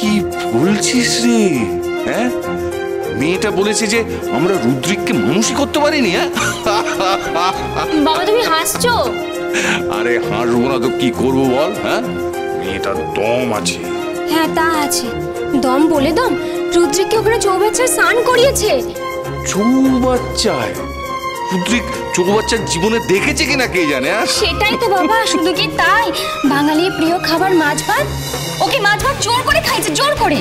কি বলছিস রে? হ্যাঁ? মেয়েটা বলেছে যে আমরা রুদ্রিককে মানুষই করতে পারিনি হ্যাঁ? বাবা তুমি হাসছো? আরে হাসবো না তো কি করব বল হ্যাঁ? মেয়েটার দম আছে। হ্যাঁ তা আছে। দম বলে দম। রুদ্রিককে ওখানে চৌবাচ্চার স্নান করিয়েছে। চৌবাচ্চায়? রুদ্রিক চৌবাচ্চার জীবনে দেখেছে কিনা কে জানে হ্যাঁ? সেটাই তো বাবা শুধু কি তাই? বাঙালির প্রিয় খাবার মাছ ভাত ওকে মাছ ভাত জোর করে খাইছে জোর করে।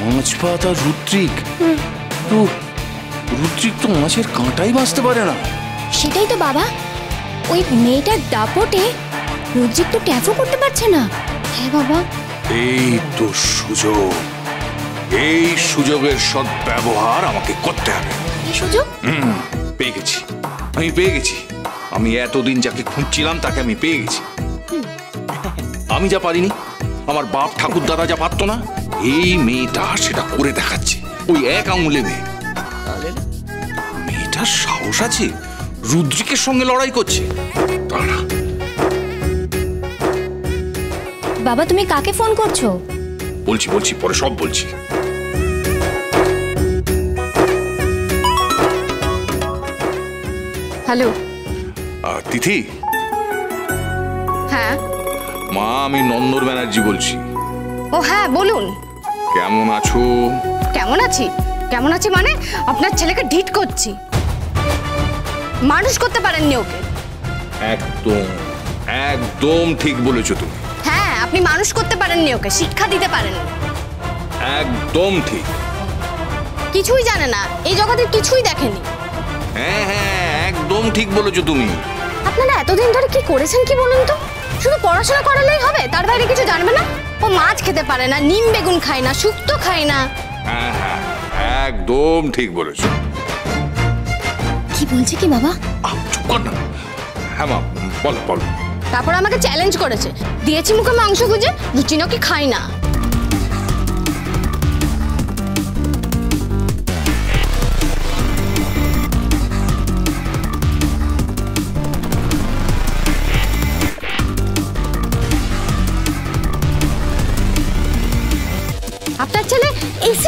মাছ ভাত আর রুদ্রিক? তো রুদ্রিক তো মাছের কাঁটাই বাঁচতে পারে না। সেটাই তো বাবা। ওই মেয়েটার দাপটে রুদ্রিক তো ট্যাফও করতে পারছে না। হ্যাঁ বাবা। এই তো সুযোগ। এই সুযোগের সৎ ব্যবহার আমাকে করতে হবে। কি সুযোগ? হুম, পেয়ে গেছি। আমি পেয়ে গেছি। আমি এতদিন যাকে খুঁজছিলাম তাকে আমি পেয়ে গেছি। আমি যা পারিনি আমার বাপ ঠাকুর দাদা যা পারতো না এই মেয়েটা সেটা করে দেখাচ্ছে। ওই এক আঙুলে মেয়ে। মেয়েটার সাহস আছে রুদ্রিকের সঙ্গে লড়াই করছে। দাঁড়া। বাবা তুমি কাকে ফোন করছ? বলছি বলছি পরে সব বলছি। হ্যালো। আহ, তিথি? হ্যাঁ? মা আমি নন্দর ব্যানার্জি বলছি। ও হ্যাঁ বলুন। কেমন আছো? কেমন আছি? কেমন আছি মানে আপনার ছেলেকে ডিট করছি। মানুষ করতে পারেননি ওকে। একদম একদম ঠিক বলেছ তুমি। হ্যাঁ আপনি মানুষ করতে পারেননি ওকে শিক্ষা দিতে পারেন একদম ঠিক। কিছুই জানে না এই জগতে কিছুই দেখেনি। একদম ঠিক বলেছ তুমি। আপনারা এতদিন ধরে কি করেছেন কি বলুন তো? শুধু পড়াশোনা করালেই হবে তার বাইরে কিছু জানবে না? ও মাছ খেতে পারে না নিম বেগুন খায় না শুক্তো খায় না। হ্যাঁ হ্যাঁ একদম ঠিক বলেছ। কি বলছে কি বাবা? চুপ কর না। হ্যাঁ মা বলো বলো। তারপর আমাকে চ্যালেঞ্জ করেছে। দিয়েছি মুখে মাংস খুঁজে রুচি নাকি খাই না।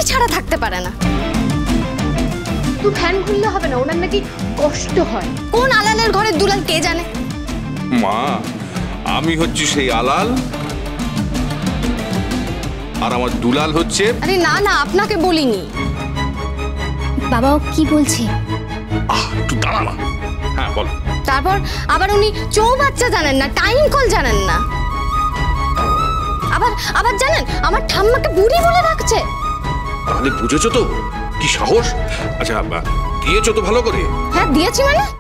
ছাড়া থাকতে পারে না। তো ফ্যান খুললে হবে না ওনার নাকি কষ্ট হয়। কোন আলালের ঘরের দুলাল কে জানে? মা আমি হচ্ছে সেই আলাল আর আমার দুলাল হচ্ছে আরে না না আপনাকে বলিনি। বাবা ও কি বলছে? আহ একটু দাঁড়া না হ্যাঁ বলো। তারপর আবার উনি চৌবাচ্চা জানেন না টাইম কল জানেন না। আবার আবার জানেন আমার ঠাম্মাকে বুড়ি বলে রাখছে তাহলে বুঝেছ তো? কি সাহস? আচ্ছা দিয়েছ তো ভালো করে। হ্যাঁ দিয়েছি মানে?